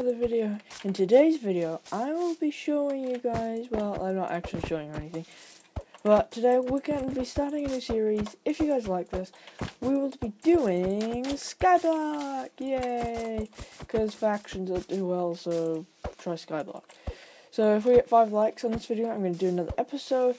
another video. In today's video, I will be showing you guys, well, I'm not actually showing you anything, but today we're going to be starting a new series. If you guys like this, we will be doing Skyblock! Yay! Because factions don't do well, so try Skyblock. So if we get 5 likes on this video, I'm going to do another episode.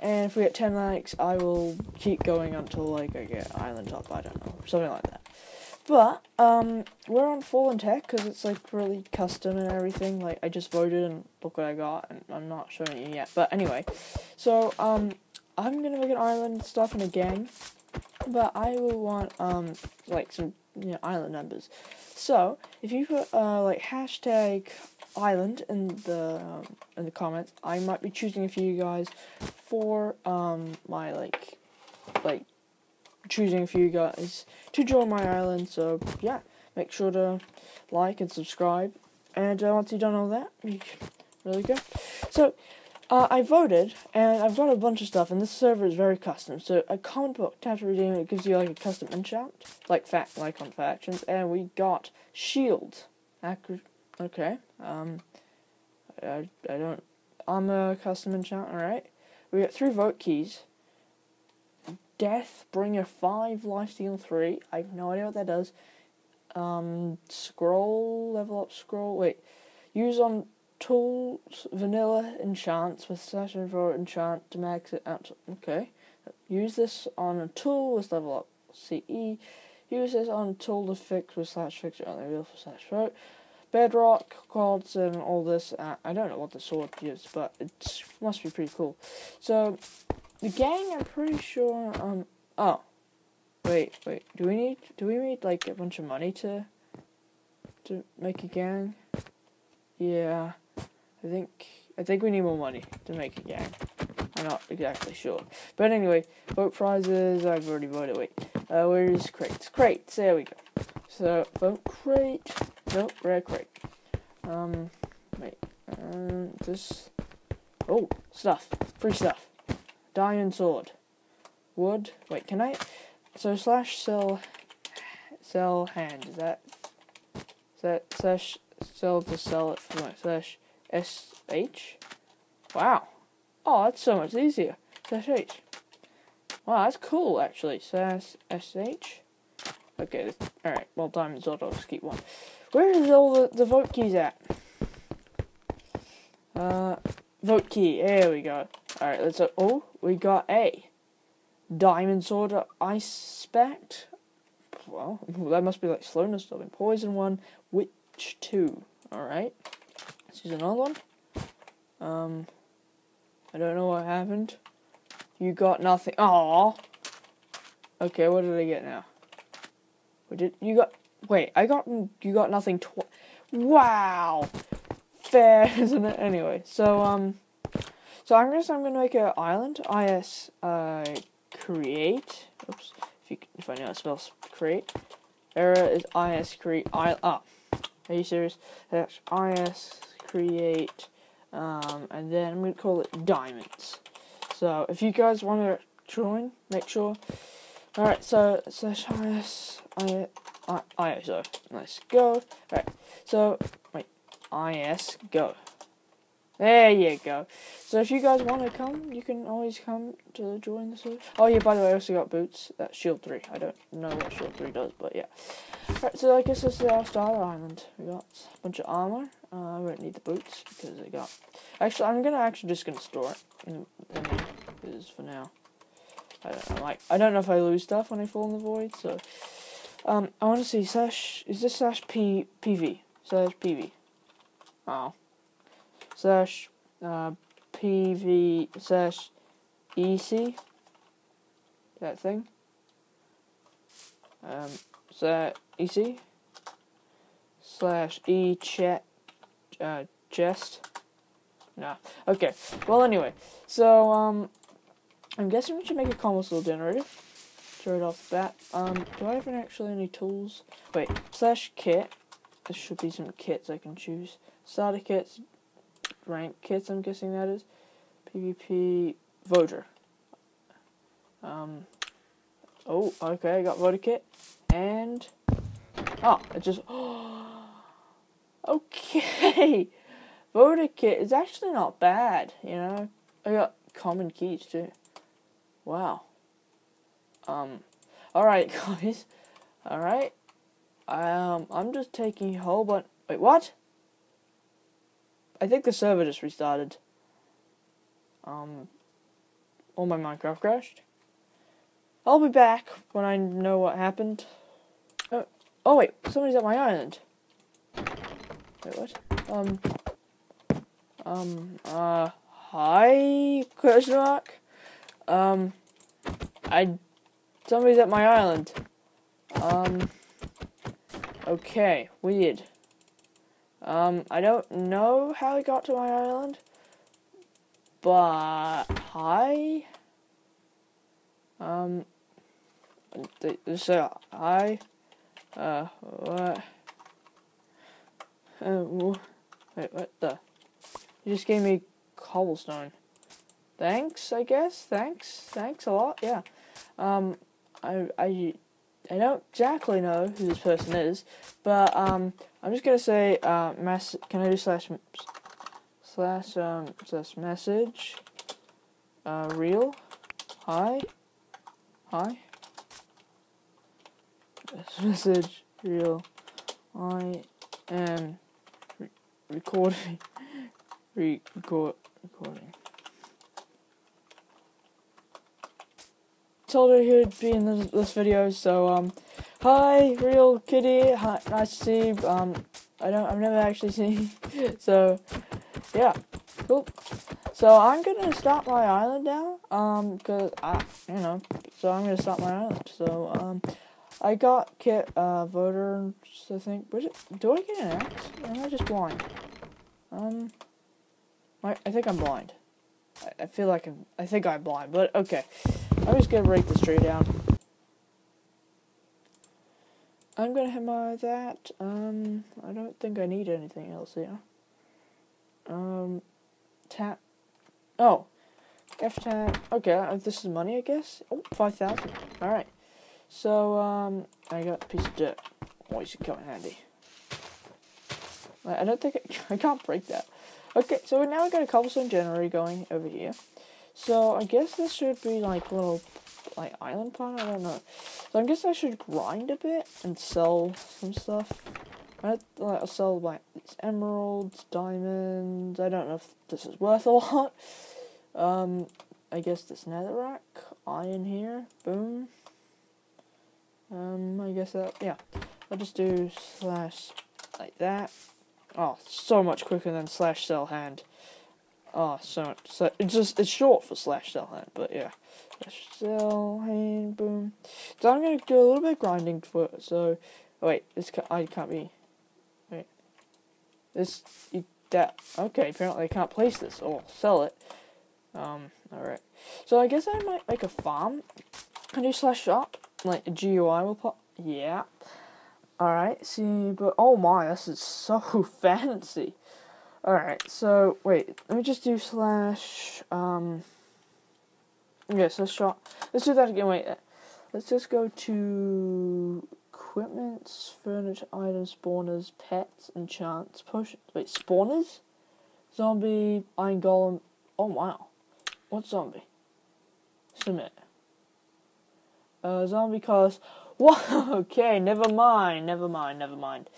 And if we get 10 likes, I will keep going until like I get Island Top, I don't know, something like that. But um, we're on Fallen Tech because it's like really custom and everything. Like I just voted and look what I got, and I'm not showing you yet. But anyway, so um, I'm gonna make an island stuff in a gang, but I will want um like some you know island numbers. So if you put uh like hashtag island in the um, in the comments, I might be choosing a few guys for um my like like choosing for you guys to join my island. So yeah, make sure to like and subscribe. And uh, once you've done all that, you can really go. So uh, I voted, and I've got a bunch of stuff, and this server is very custom. So a common book, tap to redeem it, gives you like a custom enchant, like fact, like on factions, and we got shield. Okay, um, I, I don't, I'm a custom enchant. All right, we got three vote keys. Death, Bringer 5, Lifesteal 3. I have no idea what that does. Um, scroll, level up scroll. Wait. Use on tools, vanilla enchants with slash info enchant to max it out. Okay. Use this on a tool with level up CE. Use this on a tool to fix with slash fix on the wheel for slash vote. Bedrock, quads, and all this. Uh, I don't know what the sword is, but it must be pretty cool. So, the gang, I'm pretty sure, um, oh. Wait, wait, do we need, do we need, like, a bunch of money to, to make a gang? Yeah, I think, I think we need more money to make a gang. I'm not exactly sure. But anyway, vote prizes, I've already voted, wait. Uh, where's crates? Crates, there we go. So, vote crate, nope, rare crate. Um, wait, um, this, oh, stuff, free stuff. Diamond sword. Wood. Wait, can I? So slash sell. Sell hand. Is that? Is that slash sell to sell it for my slash s h? Wow. Oh, that's so much easier. Slash h. Wow, that's cool actually. Slash s h. Okay. All right. Well, diamond sword. I'll just keep one. Where is all the the vote keys at? Uh, vote key. There we go. Alright, let's. Uh, oh, we got a diamond sword Ice Aspect. Well, that must be like slowness stuff. Poison one, witch two. Alright. This is another one. Um, I don't know what happened. You got nothing. Oh. Okay, what did I get now? What did you got? Wait, I got you got nothing. Tw- wow. Fair, isn't it? Anyway, so um. So I'm guess I'm gonna make an island. Is uh create. Oops. If you if I know how to spell create. Error is is create. Ah. Are you serious? That's is create. Um, and then I'm gonna call it diamonds. So if you guys want to join, make sure. All right. So slash is I I ISO. Let's go. All right. So wait. Is go. There you go. So if you guys want to come, you can always come to join the server. Oh yeah, by the way, I also got boots. That's shield 3. I don't know what shield 3 does, but yeah. Alright, so I guess this is our starter island. We got a bunch of armor. Uh, I won't need the boots because I got... Actually, I'm gonna actually just gonna store it. Because for now. I don't know, like, I don't know if I lose stuff when I fall in the void, so... Um, I want to see slash... Is this slash P... PV? Slash PV. Oh slash uh, PV slash EC that thing. Um so EC slash E chat uh, chest. Nah. Okay. Well anyway. So um I'm guessing we should make a cobblestone generator. Right off the bat. Um do I have actually any tools? Wait. Slash kit. There should be some kits I can choose. Starter kits rank kits, I'm guessing that is. PvP Voter. Um, oh, okay, I got Voter kit. And, oh, it just, Okay. Voter kit is actually not bad, you know. I got common keys too. Wow. Um alright guys. Alright. Um I'm just taking a whole bunch wait, what? I think the server just restarted. Um all my Minecraft crashed. I'll be back when I know what happened. Oh, oh wait, somebody's at my island. Wait, what? Um, um, uh, hi, question mark? Um, I, somebody's at my island. Um, okay, weird. Um, I don't know how he got to my island, but hi. Um, so I, uh, what? Uh, wait, what the? You just gave me cobblestone. Thanks, I guess. Thanks, thanks a lot. Yeah. Um, I, I, I don't exactly know who this person is, but um, I'm just gonna say uh, mess. Can I do slash slash um slash message? Uh, real. Hi. Hi. Message real. I am re recording. Re record recording. Told her he'd be in this, this, video, so um, hi, real kitty. Hi, nice to see. You. Um, I don't. I've never actually seen. so, yeah, cool. So I'm gonna stop my island now. Um, cause I, you know, so I'm gonna stop my island. So um. I got kit uh, voter, I think. Was it, do I get an? Or am I just blind? Um, I, I think I'm blind. I, I feel like I'm, I think I'm blind, but okay. I'm just gonna break this tree down. I'm gonna hammer that. Um, I don't think I need anything else here. Um, tap. Oh, F tap. Okay, uh, this is money, I guess. Oh, 5,000. Alright. So, um, I got a piece of dirt. Always should come in handy. I don't think I, I can't break that. Okay, so now we got a cobblestone generator going over here. So I guess this should be like little like island farm. I don't know. So I guess I should grind a bit and sell some stuff. I will sell like emeralds, diamonds. I don't know if this is worth a lot. Um, I guess this netherrack, iron here, boom. Um, I guess that, yeah. I'll just do slash like that. Oh, so much quicker than slash sell hand. Oh, so. So it's just, it's short for slash sell hand, but yeah. Slash hand, boom. So I'm gonna do a little bit of grinding for it, so, oh, wait, this can, I can't be, wait. This, you, that, okay, apparently I can't place this, or sell it. Um, alright. So I guess I might make a farm Can do slash shop like a GUI will pop. Yeah. Alright, see, but oh my, this is so fancy. Alright, so wait, let me just do slash, um, yes, let's try, let's do that again, wait, let's just go to equipments, furniture, items, spawners, pets, enchants, potions, wait, spawners? Zombie, iron golem, oh wow, what zombie? Submit. Uh, zombie cost. What? okay, never mind, never mind, never mind.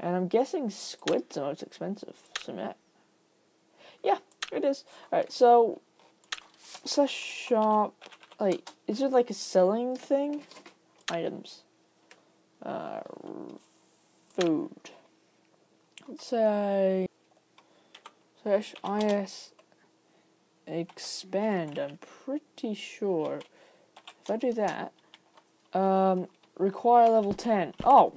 And I'm guessing squid's the most expensive. Submit. Yeah, it is. Alright, so. Slash shop. Like, is it like a selling thing? Items. Uh, food. Let's say. Slash is expand, I'm pretty sure. If I do that, um, require level 10. Oh,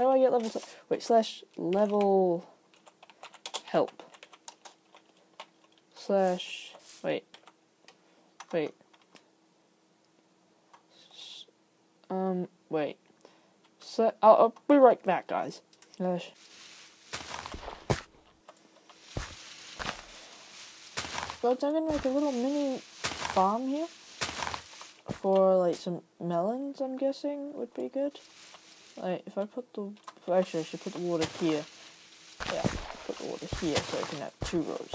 how do I get level Wait, slash level help. Slash, wait, wait. Um, wait. So, I'll, I'll be right back, guys. Slash. But I'm gonna make a little mini farm here for like some melons, I'm guessing would be good. Like if I put the actually I should put the water here. yeah, put the water here so I can have two rows.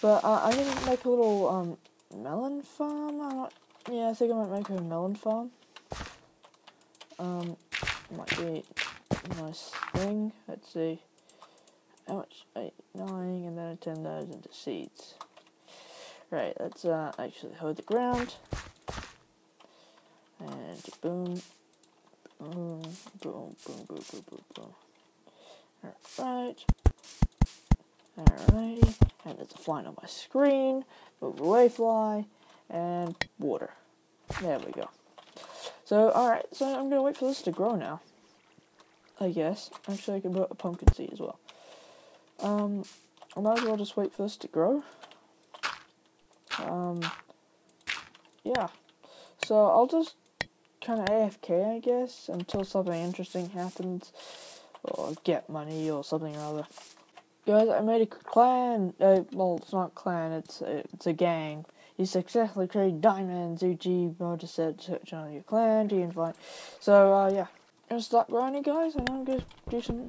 But uh, I'm gonna make a little um melon farm. I'm not, yeah, I think I might make a melon farm. Um, might be a nice thing. Let's see. How much? Eight, nine, and then I turn those into seeds. Right, let's uh, actually hold the ground. And boom, boom, boom, boom, boom, boom, boom. Alright. Alrighty. And there's a fly on my screen. Move away fly. And water. There we go. So, alright, so I'm gonna wait for this to grow now. I guess. Actually, I can put a pumpkin seed as well. Um, I might as well just wait for this to grow. Um, yeah. So, I'll just kind of AFK, I guess, until something interesting happens. Or get money or something or other. Guys, I made a clan. Uh, well, it's not clan, it's, it's a gang. You successfully created diamonds, UG mod said search on your clan, to invite. So, uh, yeah. Gonna start grinding, guys, and I'm gonna do some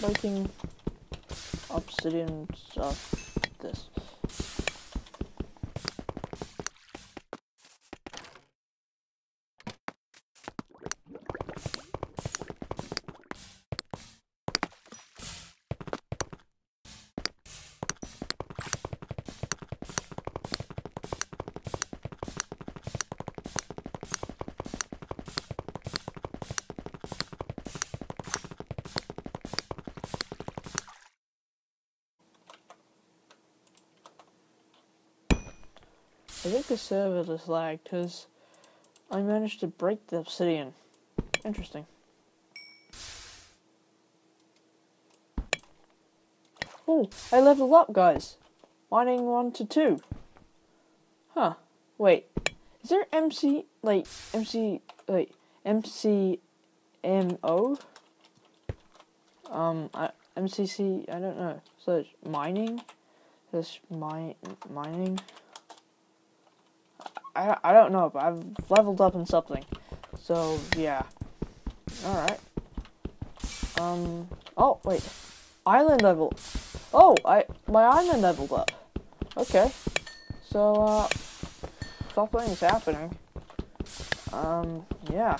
breaking obsidian stuff. This. I think the server just lagged because I managed to break the obsidian. Interesting. Oh, I leveled up, guys. Mining 1 to 2. Huh. Wait. Is there MC, like, MC, like, MCMO? Um, I, MCC, I don't know. So, mining? This mi mining? I, I don't know, but I've leveled up in something. So, yeah. Alright. Um, oh, wait. Island level. Oh, I, my island leveled up. Okay. So, uh, something is happening. Um, yeah.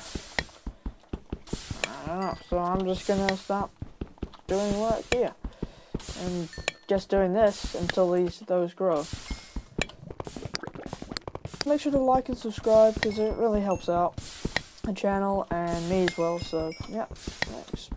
I don't know. So I'm just gonna stop doing work here. And just doing this until these, those grow make sure to like and subscribe because it really helps out the channel and me as well. So yeah, thanks.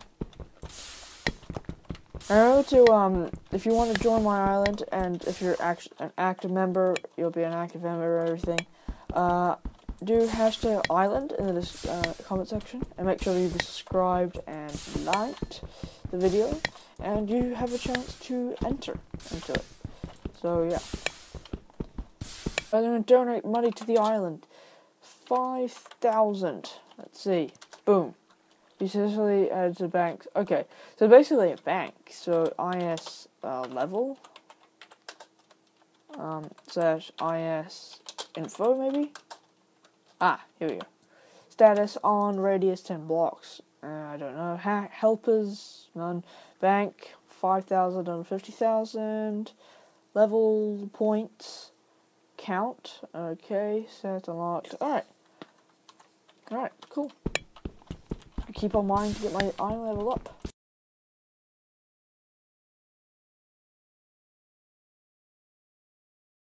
And remember to um, if you want to join my island and if you're act an active member, you'll be an active member of everything. Uh, do hashtag island in the uh, comment section and make sure you've subscribed and liked the video and you have a chance to enter into it. So yeah. I'm going to donate money to the island. 5,000. Let's see. Boom. Essentially adds a bank. Okay, so basically a bank. So IS uh, level um, slash IS info maybe. Ah, here we go. Status on radius 10 blocks. Uh, I don't know. Ha helpers none. Bank 5,000 and 50,000. Level points count. Okay, set unlocked. Alright. Alright, cool. Keep on mind to get my iron level up.